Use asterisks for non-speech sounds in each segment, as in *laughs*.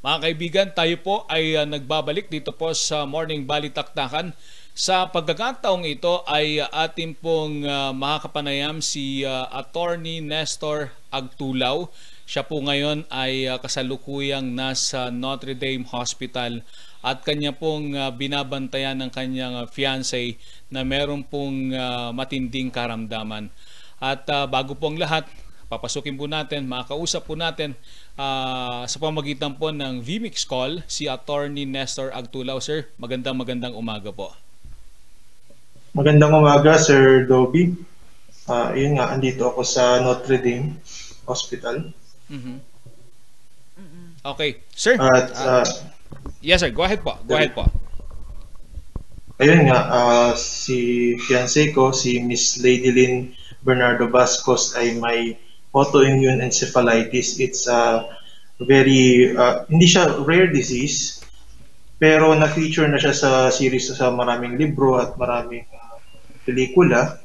Mga kaibigan, tayo po ay uh, nagbabalik dito po sa Morning Balitaktakan. Sa pagkakataong ito ay uh, ating pong uh, makakapanayam si uh, Attorney Nestor Agtulaw. Siya po ngayon ay uh, kasalukuyang nasa Notre Dame Hospital at kanya pong uh, binabantayan ng kanyang uh, fiancé na meron pong uh, matinding karamdaman. At uh, bago pong lahat, papasukin po natin, makakausap po natin uh, sa pamagitan po ng VMix call si Attorney Nestor Agtulaw. Sir, magandang magandang umaga po. Magandang umaga, Sir Dobby. Uh, yun nga, andito ako sa Notre Dame Hospital. Mm-hmm. Okay. Sir? At, uh, yes, sir. Go ahead po. Go ahead po. Ayun nga, uh, si fiancé ko, si Miss Lady Lynn Bernardo Vascos ay may autoimmune encephalitis. It's a very, uh, hindi siya rare disease, pero na-feature na siya sa series sa maraming libro at maraming uh, pelikula,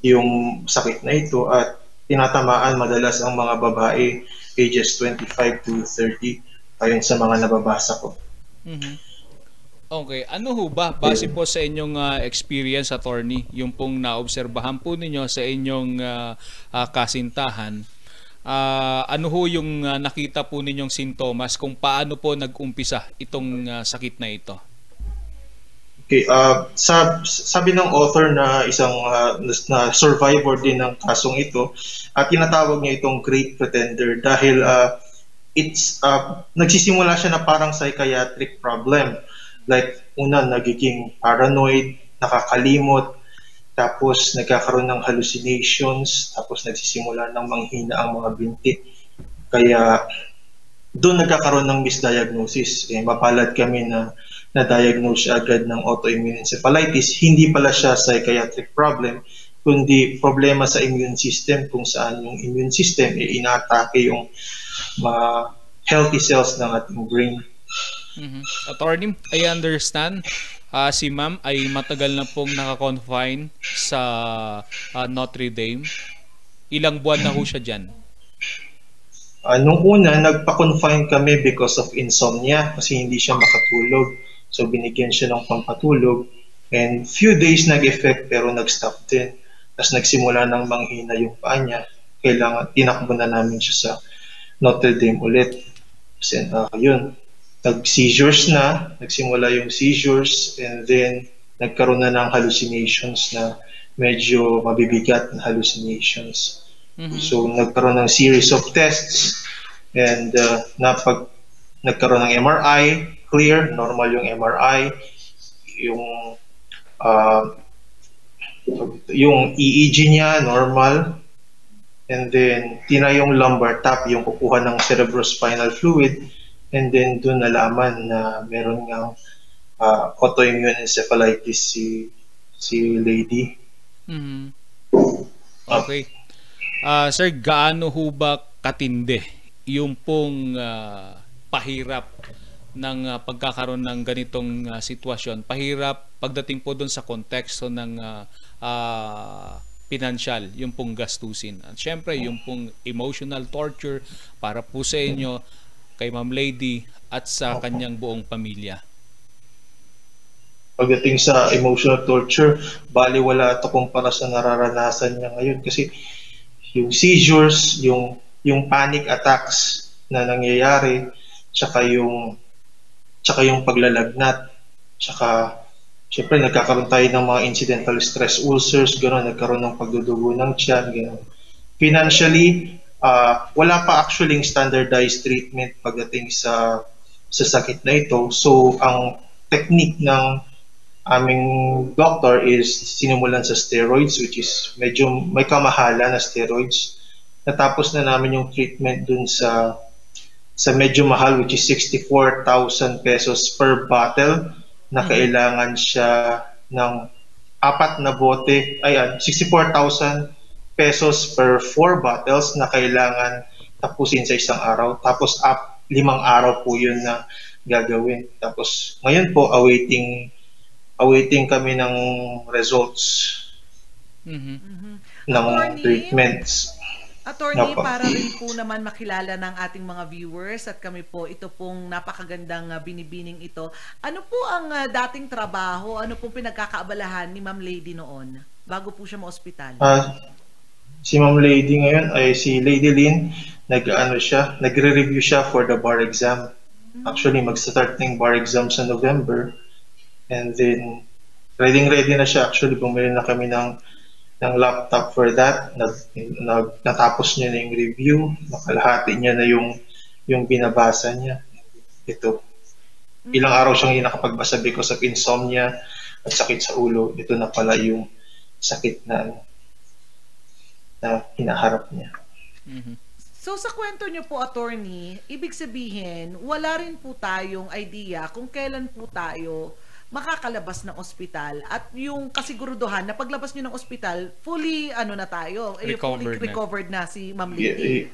yung sakit na ito at tinatamaan madalas ang mga babae ages 25 to 30 ayon sa mga nababasa ko. Mm-hmm. Okay, ano ho ba base po sa inyong uh, experience attorney, yung pong naobserbahan po ninyo sa inyong uh, uh, kasintahan, uh, ano ho yung uh, nakita po ninyong sintomas kung paano po nag-umpisa itong uh, sakit na ito? Okay, uh, sab, sabi ng author na isang uh, na survivor din ng kasong ito, at uh, tinatawag niya itong great pretender dahil uh, it's uh, nagsisimula siya na parang psychiatric problem Like, una, nagiging paranoid, nakakalimot, tapos nagkakaroon ng hallucinations, tapos nagsisimula ng manghina ang mga binti. Kaya doon nagkakaroon ng misdiagnosis. Eh, mapalad kami na na-diagnose agad ng autoimmune encephalitis. Hindi pala siya psychiatric problem, kundi problema sa immune system kung saan yung immune system eh, inaatake yung mga healthy cells ng ating brain. Mm-hmm. Attorney, I understand uh, si ma'am ay matagal na pong naka-confine sa uh, Notre Dame. Ilang buwan na ho siya dyan? Uh, nung una, nagpa-confine kami because of insomnia kasi hindi siya makatulog. So binigyan siya ng pampatulog and few days nag-effect pero nag-stop din. Tapos nagsimula ng manghina yung paa niya. Kailangan, tinakbo na namin siya sa Notre Dame ulit. Kasi uh, yun, nag-seizures na, nagsimula yung seizures, and then nagkaroon na ng hallucinations na medyo mabibigat na hallucinations. Mm-hmm. So, nagkaroon ng series of tests, and uh, napag, nagkaroon ng MRI, clear, normal yung MRI, yung uh, yung EEG niya, normal, and then tina yung lumbar tap, yung kukuha ng cerebrospinal fluid, And then doon nalaman na meron ng uh, autoimmune encephalitis si si lady. Mm-hmm. Okay. Uh, sir, gaano ho ba katindi yung pong uh, pahirap ng uh, pagkakaroon ng ganitong uh, sitwasyon? Pahirap pagdating po doon sa konteksto ng uh, uh, financial, yung pong gastusin. At syempre, yung pong emotional torture para po sa inyo kay Ma'am Lady at sa kanyang buong pamilya? Pagdating sa emotional torture, bali wala ito kumpara sa nararanasan niya ngayon kasi yung seizures, yung yung panic attacks na nangyayari, tsaka yung tsaka yung paglalagnat, tsaka syempre nagkakaroon tayo ng mga incidental stress ulcers, gano'n, nagkaroon ng pagdudugo ng tiyan, gano'n. Financially, uh, wala pa actually standardized treatment pagdating sa sa sakit na ito. So, ang technique ng aming doctor is sinimulan sa steroids which is medyo may kamahala na steroids. Natapos na namin yung treatment dun sa sa medyo mahal which is 64,000 pesos per bottle na mm-hmm. kailangan siya ng apat na bote, ay 64,000 pesos per 4 bottles na kailangan tapusin sa isang araw. Tapos up, limang araw po yun na gagawin. Tapos ngayon po awaiting awaiting kami ng results mm-hmm. ng Attorney, treatments. Attorney, Opo. para rin po naman makilala ng ating mga viewers at kami po ito pong napakagandang ah, binibining ito. Ano po ang ah, dating trabaho, ano pong pinagkakaabalahan ni Ma'am Lady noon bago po siya ma-ospital? Ah, si Ma'am Lady ngayon ay si Lady Lynn, nag-ano siya, nagre-review siya for the bar exam. Actually, mag-start ng bar exam sa November. And then, ready-ready na siya. Actually, bumili na kami ng ng laptop for that. Nag, nag, natapos niya na yung review. Nakalahati niya na yung yung binabasa niya. Ito. Ilang araw siyang hindi nakapagbasa because of insomnia at sakit sa ulo. Ito na pala yung sakit na na hinaharap niya. Mhm. So sa kwento niyo po, attorney, ibig sabihin, wala rin po tayong idea kung kailan po tayo makakalabas ng ospital at yung kasiguruduhan na paglabas niyo ng ospital, fully ano na tayo, eh, fully Recovered na. recovered na si Ma'am Lady.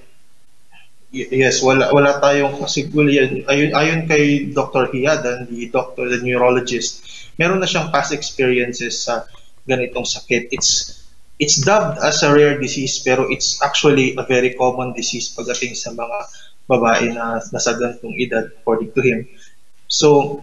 yes, wala wala tayong kasiguro yan. Ayun, ayon kay Dr. Hiadan, the doctor, the neurologist, meron na siyang past experiences sa ganitong sakit. It's it's dubbed as a rare disease pero it's actually a very common disease pagdating sa mga babae na nasa ganitong edad according to him. So,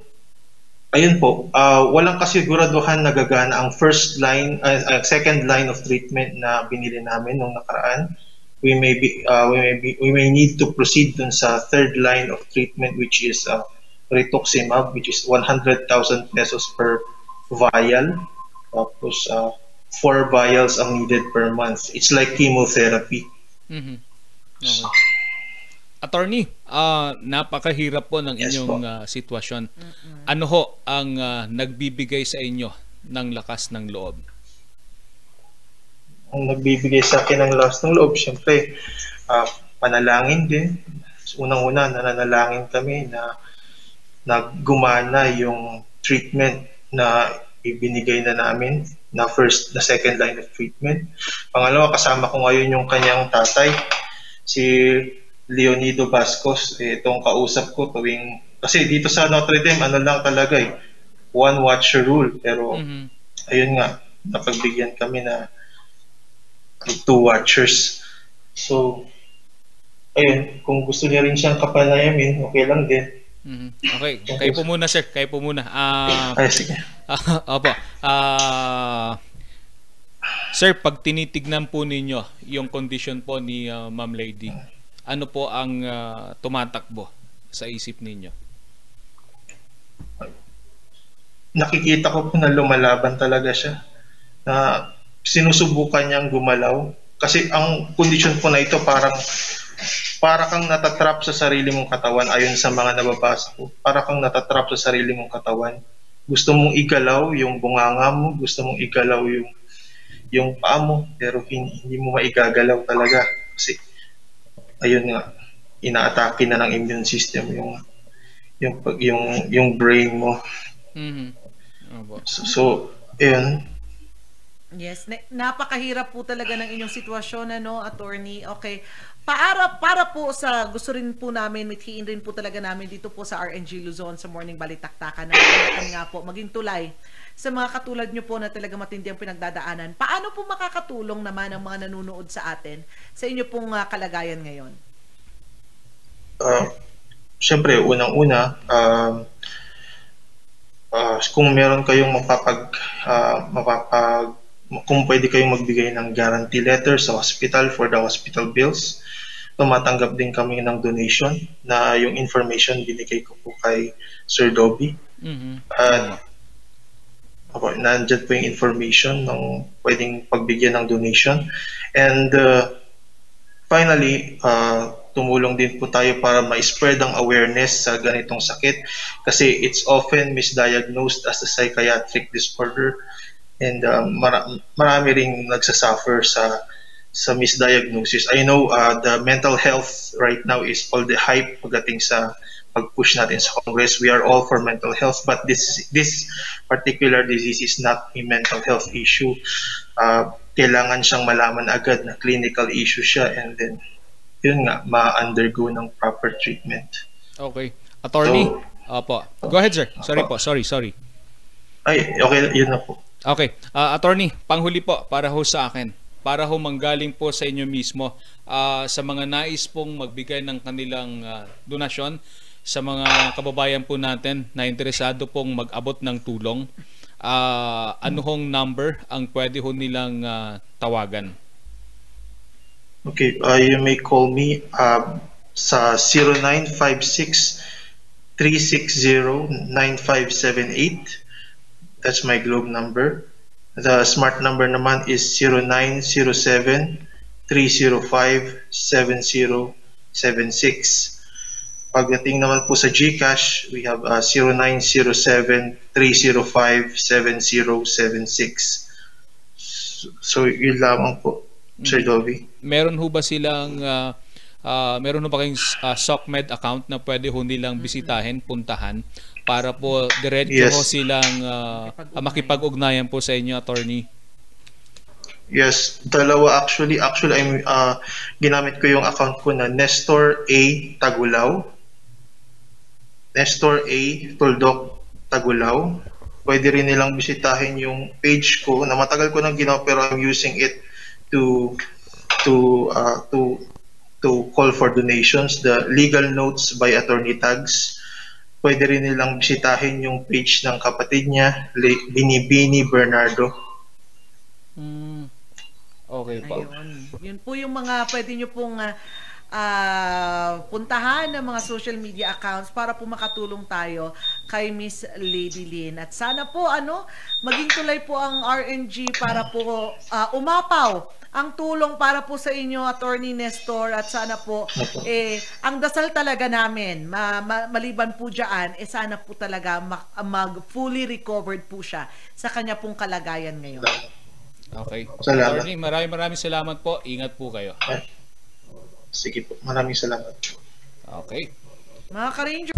ayun po, ah, walang kasiguraduhan na gagana ang first line, ah, ah, second line of treatment na binili namin nung nakaraan. We may be, ah, we may be, we may need to proceed dun sa third line of treatment which is uh, rituximab which is 100,000 pesos per vial. Tapos ah, four vials ang needed per month. It's like chemotherapy. Mhm. Okay. Attorney, ah napakahirap po ng Yes inyong po. ah, sitwasyon. Ano ho ang ah, nagbibigay sa inyo ng lakas ng loob? ang nagbibigay sa akin ng lakas ng loob, syempre, ah, panalangin din. Unang-una, nananalangin kami na, na gumana yung treatment na ibinigay na namin na first, na second line of treatment. Pangalawa, kasama ko ngayon yung kanyang tatay, si Leonido Bascos. Eh, itong kausap ko tuwing, kasi dito sa Notre Dame, ano lang talaga eh, one watcher rule. Pero Mhm. ayun nga, napagbigyan kami na two watchers. So, ayun, kung gusto niya rin siyang kapanayamin, okay lang din. Mhm. Okay, kayo po muna sir, kayo po muna. Ah, Ay, sige. *laughs* opo. Ah, sir, pag tinitignan po ninyo yung condition po ni ah, Ma'am Lady, ano po ang ah, tumatakbo sa isip ninyo? Nakikita ko po na lumalaban talaga siya. Na sinusubukan niyang gumalaw. Kasi ang kondisyon po na ito parang para kang natatrap sa sarili mong katawan ayon sa mga nababasa ko. Para kang natatrap sa sarili mong katawan. Gusto mong igalaw yung bunganga mo, gusto mong igalaw yung yung paa mo, pero hindi, hindi mo maigagalaw talaga kasi ayun nga inaatake na ng immune system yung yung pag- yung yung brain mo. Mhm. Opo. So, so ayun, Yes, na- napakahirap po talaga ng inyong sitwasyon ano, attorney. Okay. Para para po sa gusto rin po namin mithiin rin po talaga namin dito po sa RNG Luzon sa Morning Balitaktakan na kami nga po maging tulay sa mga katulad nyo po na talaga matindi ang pinagdadaanan. Paano po makakatulong naman ang mga nanonood sa atin sa inyo pong ah, kalagayan ngayon? uh, syempre, unang-una, um, uh, kung meron kayong mapapag, uh, mapapag, kung pwede kayong magbigay ng guarantee letter sa hospital for the hospital bills, tumatanggap din kami ng donation na yung information binigay ko po kay Sir Dobby. Mhm. At Opo, nandyan po yung information ng pwedeng pagbigyan ng donation. And uh, finally, uh, tumulong din po tayo para ma-spread ang awareness sa ganitong sakit kasi it's often misdiagnosed as a psychiatric disorder and uh, mara- marami ring nagsasuffer sa sa misdiagnosis. I know uh, the mental health right now is all the hype pagdating sa pag-push natin sa Congress. We are all for mental health, but this this particular disease is not a mental health issue. Uh, kailangan siyang malaman agad na clinical issue siya and then yun nga, ma-undergo ng proper treatment. Okay. Attorney, So- opo. Go ahead sir. Sorry po, sorry, sorry. Ay, okay, yun na po. Okay. Ah, attorney, panghuli po para ho sa akin. Para humanggaling po sa inyo mismo Ah, sa mga nais pong magbigay ng kanilang ah, donasyon sa mga kababayan po natin na interesado pong mag-abot ng tulong. Ah, ano hong number ang pwede ho nilang ah, tawagan? Okay, uh, you may call me uh, sa 0956 360 9578. That's my Globe number. The smart number naman is 0907 305 7076. Pagdating naman po sa GCash, we have uh, 0907 305 7076. So, yun lamang po, Sir Dolby. Meron ho ba silang ah, ah, meron ho ba kayong ah, SOCMED account na pwede ho nilang bisitahin, puntahan para po diretso Yes. ho silang ah, makipag-ugnayan po sa inyo, attorney? Yes, dalawa actually. Actually, I'm uh, ginamit ko yung account ko na Nestor A Tagulaw. Nestor A Tuldok Tagulaw. Pwede rin nilang bisitahin yung page ko na matagal ko nang ginawa pero I'm using it to to uh, to to call for donations. The legal notes by Attorney Tags. Pwede rin nilang bisitahin yung page ng kapatid niya, Binibini Bernardo. Hmm. Okay po. Ayun. Yun po yung mga pwede nyo pong ah, ah, puntahan ng mga social media accounts para po makatulong tayo kay Miss Lady Lynn. At sana po ano, maging tulay po ang RNG para po ah, umapaw ang tulong para po sa inyo Attorney Nestor at sana po eh ang dasal talaga namin ma- ma- maliban po diyan eh sana po talaga ma- mag fully recovered po siya sa kanya pong kalagayan ngayon. Okay. Salamat. Attorney, maraming maraming salamat po. Ingat po kayo. Sige po, maraming salamat. Okay. Mga ka-ranger